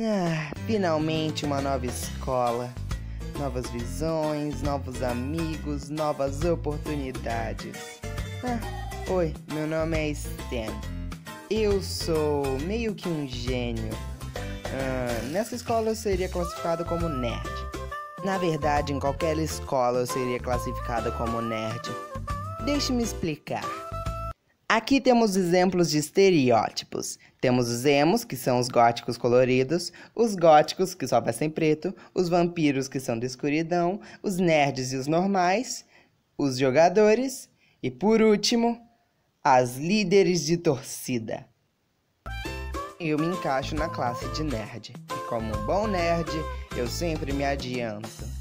Ah, finalmente uma nova escola. Novas visões, novos amigos, novas oportunidades. Ah, oi, meu nome é Stan. Eu sou meio que um gênio. Ah, nessa escola eu seria classificado como nerd. Na verdade, em qualquer escola eu seria classificado como nerd. Deixe-me explicar. Aqui temos exemplos de estereótipos. Temos os emos, que são os góticos coloridos, os góticos, que só vestem preto, os vampiros, que são de escuridão, os nerds e os normais, os jogadores e, por último, as líderes de torcida. Eu me encaixo na classe de nerd, e como um bom nerd, eu sempre me adianto.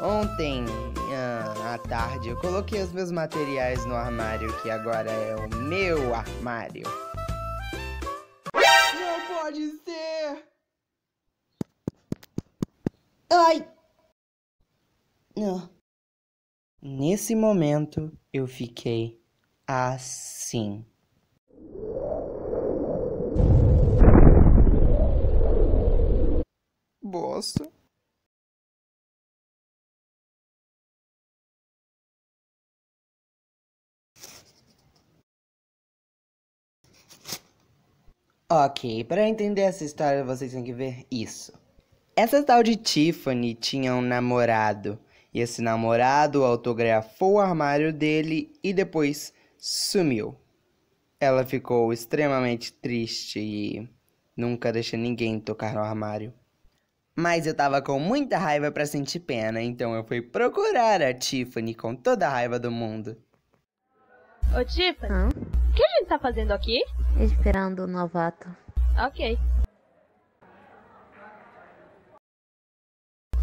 Ontem, ah, à tarde, eu coloquei os meus materiais no armário, que agora é o meu armário. Não pode ser! Ai! Não. Nesse momento, eu fiquei assim. Bosta. Ok, para entender essa história vocês têm que ver isso. Essa tal de Tiffany tinha um namorado. E esse namorado autografou o armário dele e depois sumiu. Ela ficou extremamente triste e nunca deixa ninguém tocar no armário. Mas eu tava com muita raiva para sentir pena, então eu fui procurar a Tiffany com toda a raiva do mundo. Ô Tiffany, Hã? O que a gente tá fazendo aqui? Esperando o novato. Ok.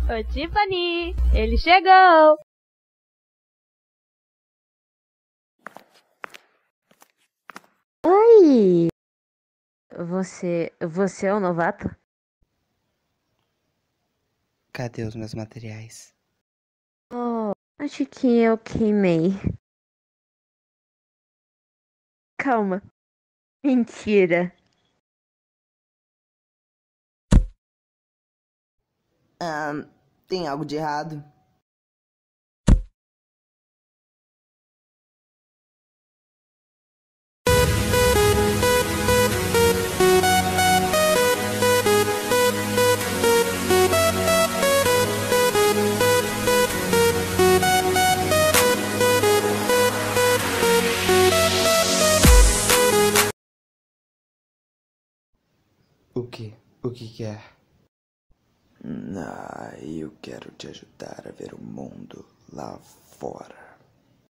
Ô Tiffany, ele chegou! Oi! Você. Você é o novato? Cadê os meus materiais? Oh, acho que eu queimei. Calma. Mentira. Ah, tem algo de errado? O que? O que quer? Ah, eu quero te ajudar a ver o mundo lá fora.